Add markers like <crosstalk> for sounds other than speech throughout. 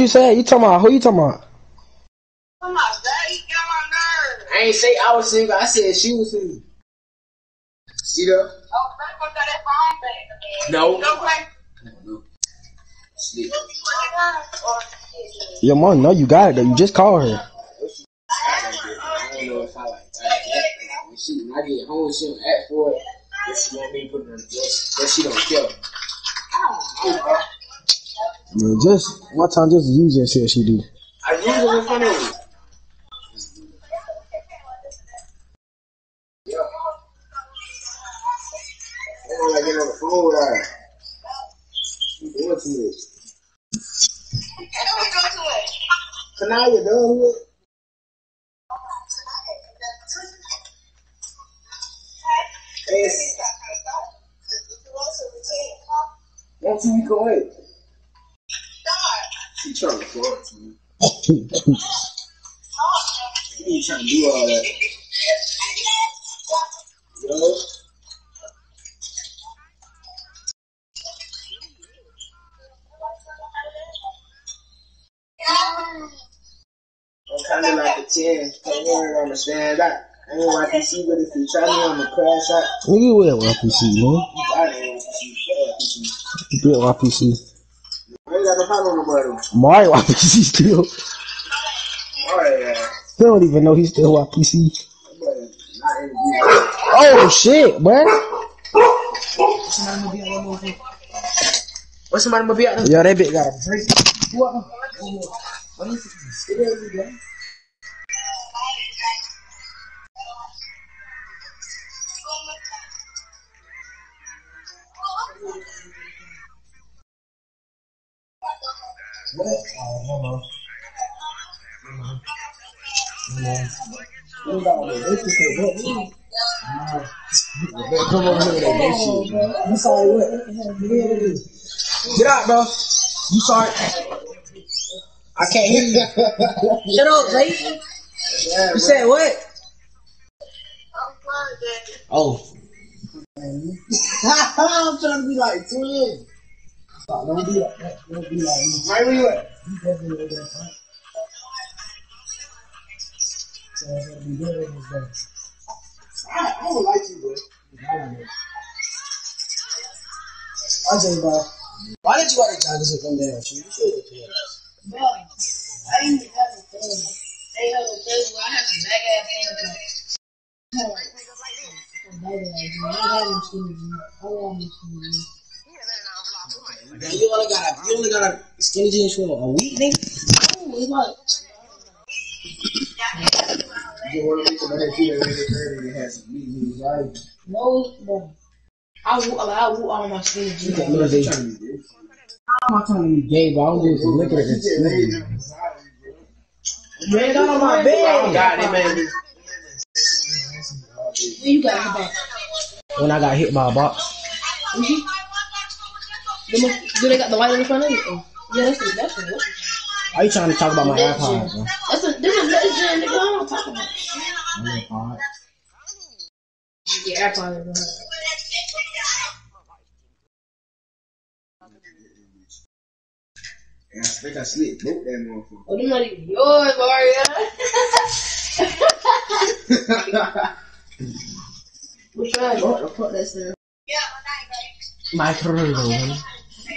You said you talking about who you talking about? Oh my god, he got my nerve. I ain't say I was single. I said she was single. See that? Oh, that's what that phone back. No. No way. No. Sleep. Your mom know you got it though. You just called her. I don't know if I like that. When she when I get home, she don't ask for it. If she want me to put it on the yes, that she don't care. Man, just one time, just use that shit she do. I use it in front of you. Yeah. I don't like getting on the phone with her. You doing too much. Let me go to it. Kanaya done with. Yes. One two week away. She trying to to me. He ain't trying to do all that. Yo. I'm kind of like a 10. Can't really understand that. I ain't like PC, but if you try me on the crash out, Nigga, with YPC, man. you got it on PC. You good YPC. I ain't problem with nobody. Mario <laughs> YPC still. Yeah. He don't even know he's still YPC. Not interviewing. Oh shit, boy. What's somebody gonna be out there? Yo, that bitch got a break. What? What is it? Stay there, you guys. What? Oh, hold on. What about the to the book? Come on here with that shit. You sorry what? Get out, bro. You sorry? I can't hear you. Shut up, lady. Yeah, You said what? Oh. <laughs> I'm trying to be like twin. Don't like that. Don't like me. Right where you at? That, I. I, I don't like you, bro. I don't. I just about. Why did you wear the joggers? She you have. Bro, I didn't have a. They have a phone. I have a bag ass phone. You only got a, you only got a skinny jeans for a week, nigga. It's like, You want to make some money too, and then it has some meat jeans, right? no. I woo, I woo all my skinny jeans. I'm not trying to be gay. I'm not trying to be gay, but I'm just looking at. Man, got on my bed. Oh, God, it, man. When you got it back? When I got hit by a box. Mhm. Them- Do they got the light in front of you? Oh, Yeah, that's the that's the? Are you trying to talk about my iPod, bro? That's a this is legend. Nigga, I don't talk about. My iPod. Yeah, AirPods. is I think I slipped broke that motherfucker. Oh, them not even yours, Mario. Which one? What the fuck that's there? My man.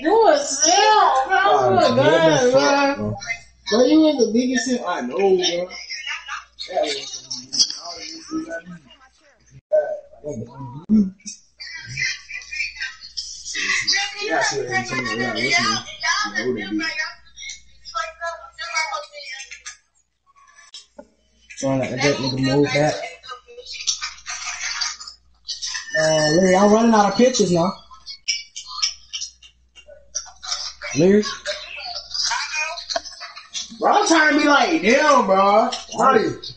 You a sale, bro. Oh my god, bro. bro. Bro, you ain't the biggest thing I know, bro. That was- Yeah, I see what you're saying. Yeah, listening. You know that beat. Trying to let that nigga move back. Uh, Larry, I'm running out of pictures now. Larry? Bro, I'm trying to be like them, bro. Right.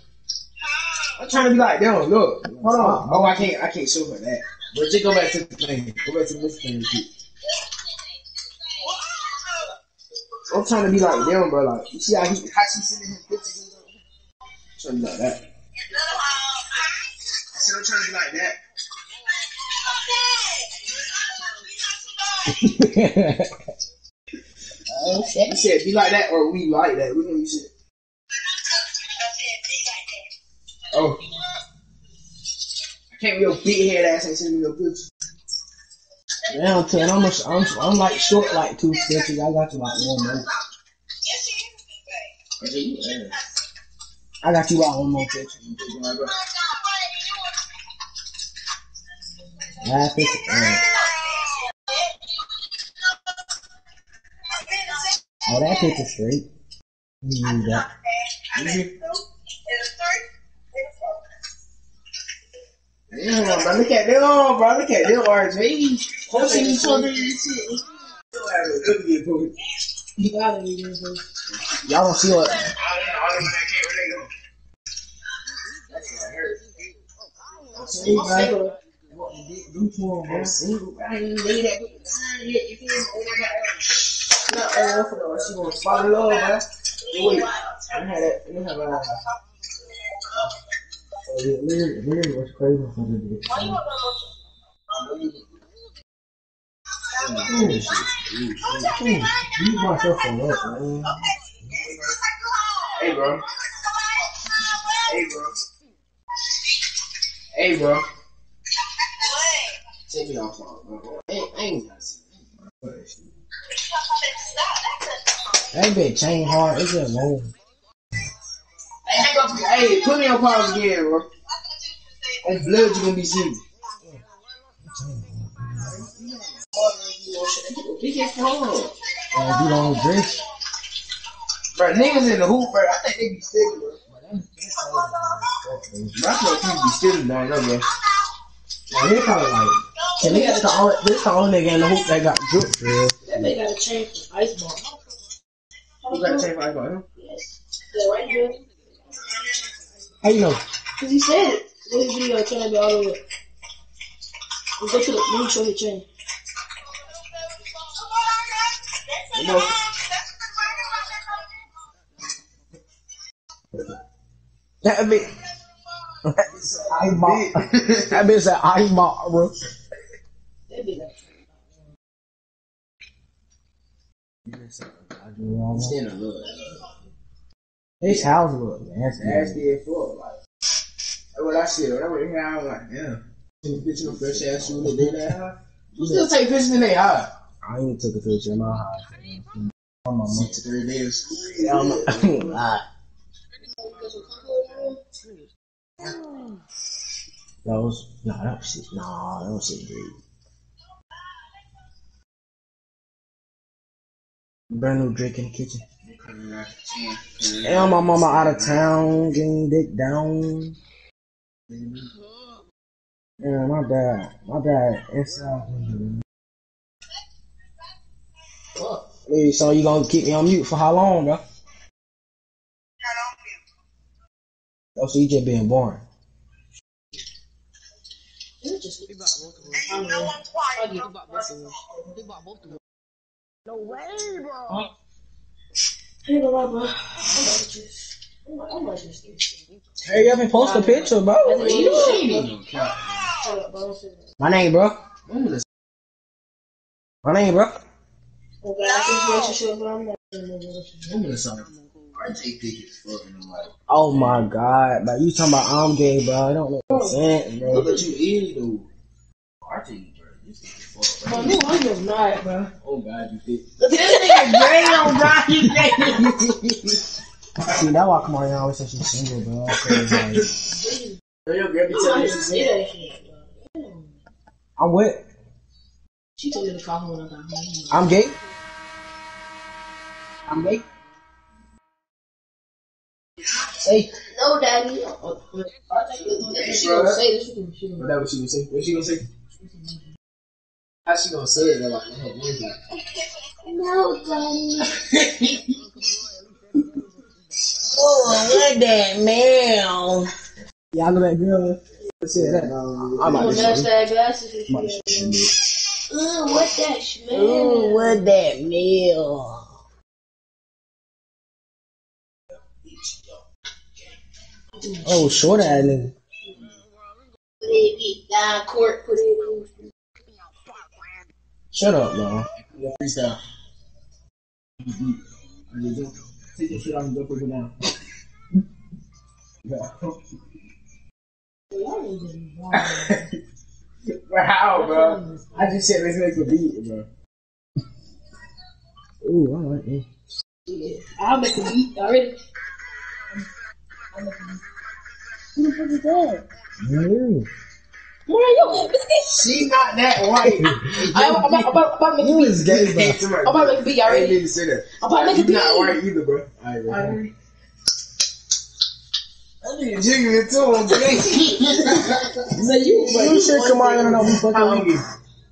I'm trying to be like them. Look, hold on. Oh, I can't. I can't show her that. But just go back to the thing. Go back to this thing. I'm trying to be like them, bro. Like, you see how he, how she sending him pictures? stuff? Trying to be like that. I said I'm trying to be like that. <laughs> <laughs> I Oh shit. You said be like that or we like that. We know you said. Oh. I can't be your big head ass ain't sending me no picture. Damn, ten. I'm, a, I'm, I'm like short, like two stitches. I got you like one more. I got you like one more picture. Last picture. Uh, oh, that picture straight. You need that. Yeah, bro. Look at them, bro. Look at them RJ. Posting each other and shit. Look at them. You gotta be this. Y'all don't see what? Single, bro. Do to him, bro. Single, bro. I ain't even laid that Not all for. She gonna fall in love, bro. Wait, I had that. Me have a. Lyric, lyric was crazy for. You man? Hey, bro. Hey, bro. Hey, bro. Take me off, bro. Ain't, ain't That bitch ain't hard. It's just long. Hey, hang up. Hey, put me on pause again, bro. That blood you gonna be seeing. He get phone. And if you don't dress, Bro, niggas in the hoop, bro. I think they be still, bro. Bro, I feel like people be still down there, bro. like, they probably like, and this the only, this the only nigga in the hoop that got drip for real. That man got a chain from ice ball. You gotta take five on him. Yes. That right there. How you know? Cause he said it. What his video trying to be all the way. Let's go to the, let me show you the chain. You know, That bitch. I bought. That bitch said I bought, <laughs> bro. That be like, stand a little. This house look nasty. Nasty as fuck, like. That's what I said. When I went here, I was like, damn. Take a picture of fresh ass shoes that they that high. You still take pictures in they high. I ain't took a picture of my house. On my to three days. Yeah, I'm <laughs> not. No, that was shit. No, that was shit, dude. Brand new drink in the kitchen. And my mama out of town, getting dick down. Yeah, my dad, my dad inside. Uh, hey, so you gonna keep me on mute for how long, bro? Oh, so you just being boring. it's just, Oh. I don't know. I get about both of them. Hey, bro, bro. I'm about to just, I'm about- I'm about to just, Hey, you haven't posted a picture, bro. I think you She ain't even count. Hold up, bro. Don't say that. My name, bro. I'm gonna My name, bro. Okay, I think relationship, but I'm not in a relationship. I'm gonna sign. I take pictures for them, like. Oh my god, but you talking about I'm gay, bro? I don't know what oh. sense, bro. Look at you, Eddie, though. I take you, bro. You take it for I'm just not, bro. Oh, God, you fit. This nigga gay on God, he. See, that's why come on, you always say she's single, bro. Cause, like, Yo, grab me I'm tell not she that. I'm with. She told me to call her when I got home. I'm gay. I'm gay. Say, No, daddy. Oh, but I think if she gonna say this, she can, she But can. that what she gonna say? What she gonna say? How she gonna say it? They're like, oh, what is No, daddy. oh, what that man? Y'all know that girl? Say that. I'm I'm about gonna to match show that glasses and you. shit. Ooh, what that smell? Ooh, what that meal? Oh, short ass nigga. Put it down court, put it in. Shut up, bro. it? Freestyle. You do. Take your shit off and go put it down. Yeah. Bro, how, bro? I just said let's make a beat, bro. Ooh, I like this. Yeah. I'll make a beat already. I'll make a beat. Who the fuck is that? Man, yo, look at this. She not that white. I'm <laughs> about, I'm about, I'm about to make a beat. gay, bro. I'm <laughs> about to make a beat I ain't already. need say that. I'm about to make a You not white either, bro. Alright, bro. <laughs> I need to jiggle it too, I'm. So you, You should come on and I'll be fucking How with you.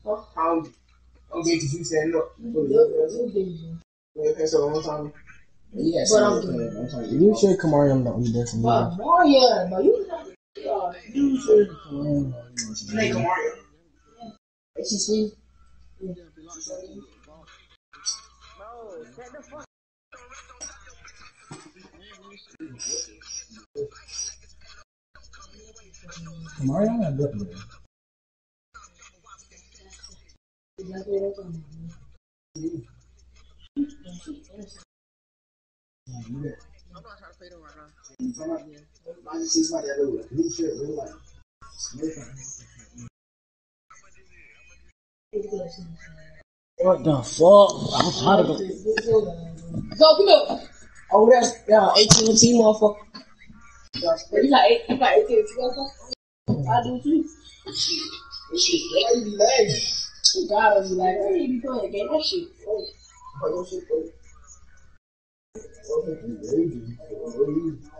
How I'm I'm getting you said no. Put it up. Yeah, okay, so one time. Yeah, But I'm so, uh, You should come on and I'll be different. But Mario, but you not. Uh, you should. Make a Mario. She see. Mario, I'm not that. What the fuck? I'm tired of it. So come here. Oh, that's yeah, AT&T motherfucker. But you got eight. You got eighteen. I do too. Shit, why you be lagging? God, I be I need to be playing a game. That shit. Oh, Oh, your shit,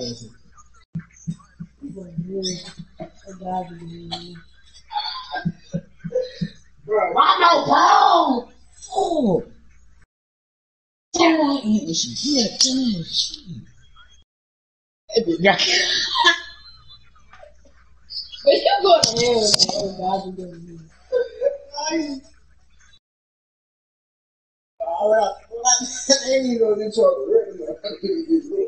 your ass. Bro, no ball? <laughs> Oh. You get it. That bitch got But you going to hell. <laughs> Oh, <laughs> you going to hell. Alright, ain't even gonna get trouble. Bro,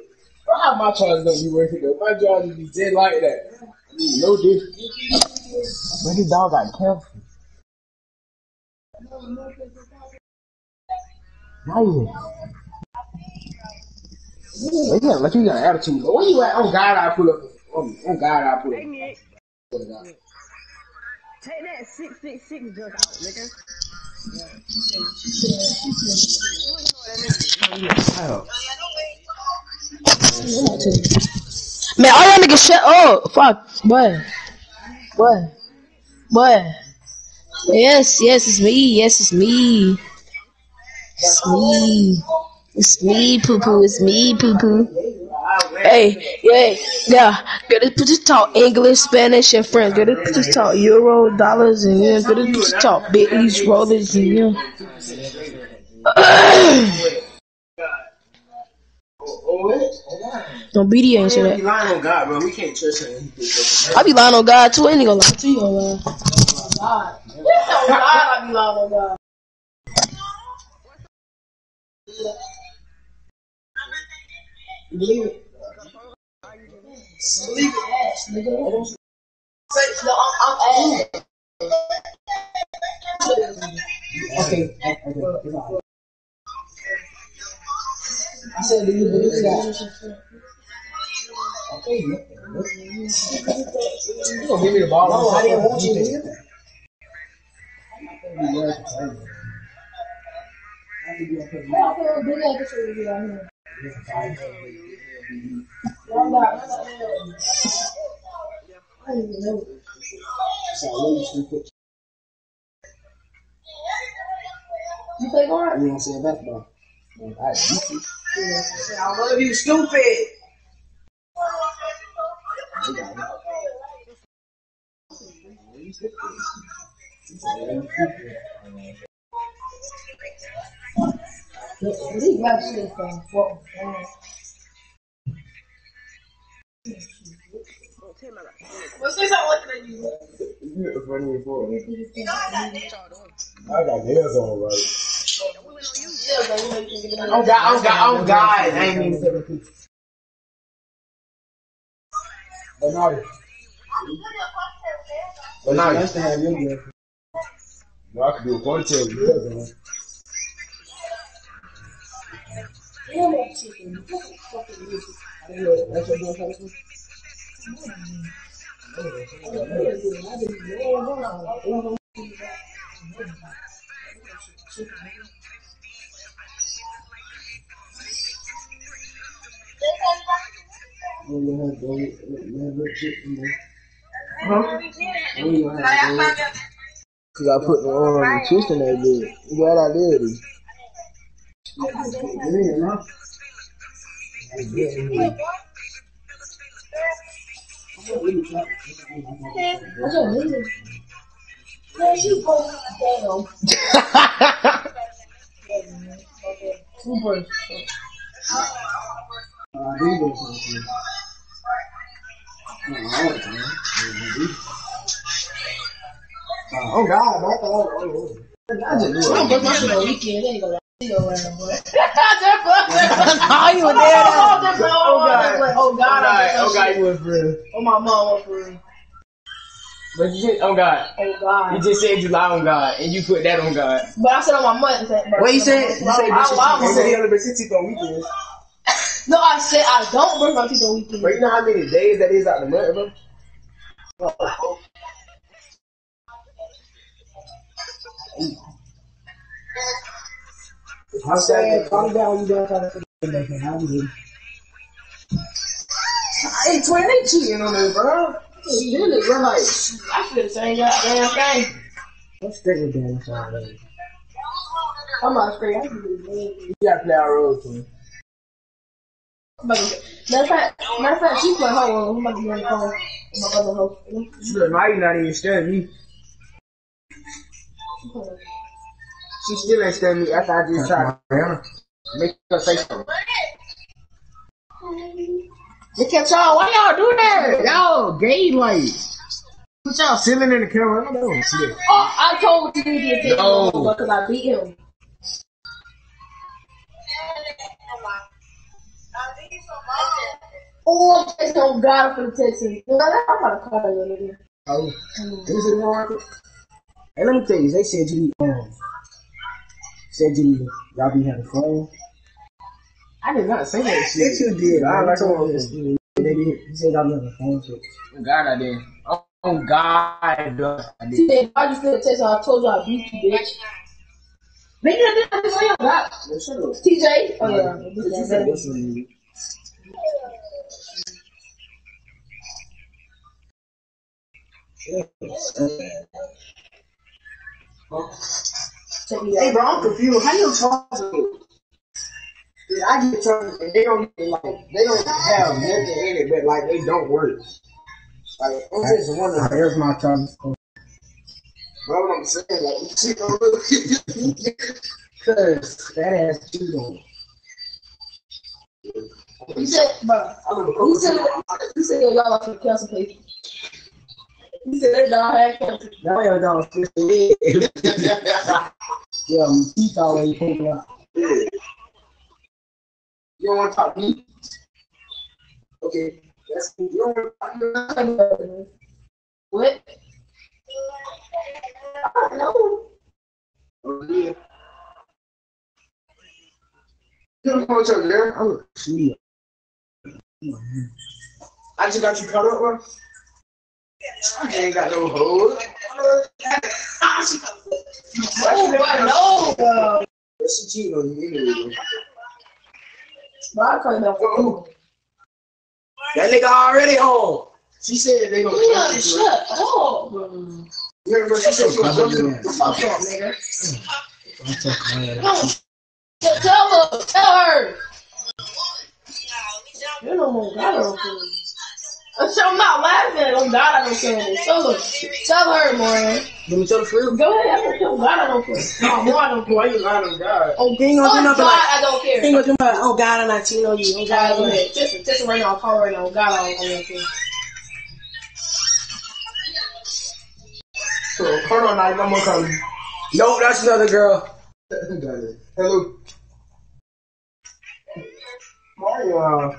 how my charges don't be working though? My charges be dead like that. I mean, no difference. But his dog got careful. Why you? They can't let you get an attitude. But where you at? On God, I pull up. On, on God, I pull up. Pull it out. Take that 666 junk out, nigga. Man, all y'all niggas shut up. Oh, fuck. What? What? What? Yes, yes, it's me. Yes, it's me. It's me. It's me, poo poo. It's me, poo poo. Hey, yeah, yeah. Gotta put this talk English, Spanish, and French. Gotta put this talk Euro, dollars, and yeah. Gotta put this talk Bentleys, rollers, and yeah. <clears throat> Oh, what? Don't be the ain't shit. We lying on God, bro. We can't trust him. I be lying on God too. I ain't gonna lie to you, man. God. Yes, on God, I be lying on God. Believe it. Believe it, ass, nigga. Say, no, I'm, I'm ass. Okay, okay, it's alright. I said, do you believe that? Okay, You gonna give me the ball? No, I didn't want you to do do that. You play guard? You want to say basketball? Alright, you. I love you, stupid. These got shit from fuck. What's this? I'm looking at you. You the funny for I got nails on, right? Oh God, oh God, oh God. I ain't mean to take a picture. But now, But now, nice to have your girlfriend. No, I could do a ponytail with yours on. That's your boyfriend. Oh, you have to you have that shit in there. huh? You have I that. Cause I put the um, twist in that bitch. What I did is. Yeah, huh? That's your nigga. Man, she fucking damn. Super. Uh, these are something. Oh, the. Oh God, thought, oh, oh. I just knew gonna my weekend. Ain't gonna oh, you were there. Oh, Oh God, oh God, oh God, you was real. Oh my mom, for real. But you just, oh God, Oh you God. just said you lie on God, and you put that on God. But I said on my mother. What you said? You said I, I, He I, said he only been six teeth on weekends. No, I said I don't brush my teeth on weekends. But you know how many days that is out the month, bro? I said, calm down, you don't try to I ain't twin, they cheating on me, bro. She did it, bro. Like, I feel the same goddamn thing. I'm straight with damn side of it. I'm not straight. I can do. You gotta play our role, twin. Matter of fact, matter of fact, she playing her role. I'm about to be on the phone with my other host. Sure, now you not even studying me. She still ain't studying me after I just tried to make her say something. Look at y'all, why y'all do that? Y'all gay like. Put y'all ceiling in the camera. I don't see it. Oh, I told you to get this No. because I beat him. Oh, I'm just on God for the Texans. You know that? I'm about to call you nigga. Oh, is it wrong? Hey, let me tell you, they said you be, um, said you, y'all be having fun. I did not say that Yes, shit. you did. I like told this. They did. You said y'all be having fun. So. Oh God, I did. Oh, oh God, I did. She said, I just feel Texas. I told you I beat you, bitch. Nigga, I didn't say that. Yeah, shut. TJ? Oh, yeah. You said this one. Check me Hey, bro, I'm confused. How you talk to me? I get charged and they don't even, like they don't have nothing in it, but like they don't work. Like I'm just wondering. Here's my time. Bro, what I'm saying, like <laughs> she don't look Cause that ass cheat on. He said, bro, he said, he said, yo, y'all like to cancel please. Teeth out. You don't want to talk to me? Okay, that's. You don't want to talk to me? What? I don't. Oh, yeah. You don't want to talk to me? I just got you caught up, bro. I ain't got no hold. Oh, I know, bro. She cheating on you anyway. Bro, I call you that for That nigga already home. She said they gonna You kill gotta shut up, bro. You remember she said she was looking Fuck up, nigga. No. Tell tell her. Tell her. You know more got her. Fool. I'm not laughing. Oh God, I don't care. Tell her, tell her, Moran. Let me tell the truth. Go ahead. Oh God, I don't care. Oh, no, more I don't care. Why you lying on God? Oh, he ain't gonna do Oh nothing God, like. I don't He ain't care. gonna do nothing. Oh God, I'm not cheating on you. Oh God, God, go go ahead. ahead. Just, just right now. I'll call her right now. Oh, God, I don't, I don't care. So, hold on, now, I'm gonna call you. No, that's another girl. <laughs> Hello. Mario, uh,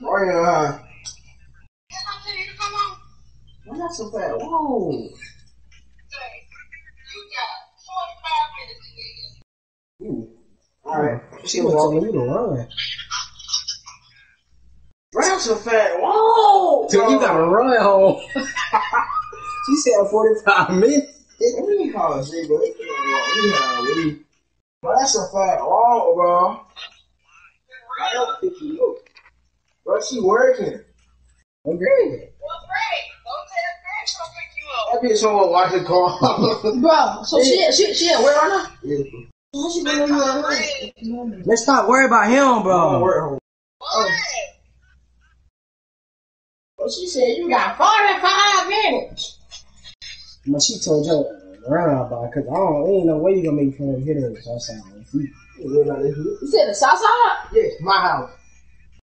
Mario, uh, why not so fast? Whoa. Ooh. All right. She was telling you to run. Round so fast. Whoa. So you gotta run home. <laughs> she said 45 minutes. It really hard to see, but it hard. Really. But that's a fat wall, bro. I don't think you look. But she working. Okay. Well great. Don't say that's gonna pick you up. That bitch someone watch the car. <laughs> Bro, so she, she, she at where right now? yeah. How she been in? Let's stop worrying about him, Oh, bro. work home. Well, she said you got 45 minutes. But she told you to run out by because I don't ain't no way you gonna make fun of hitters outside on feet. You live out. You said the south side? Yeah, my house.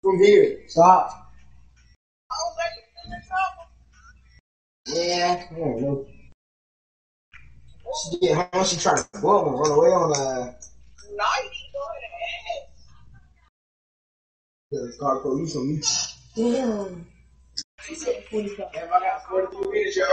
From here. Stop. Yeah, I don't know. She get home, she try to bum and run away on the the car police on me. Damn. She said 45. Damn, I got 43 minutes, y'all.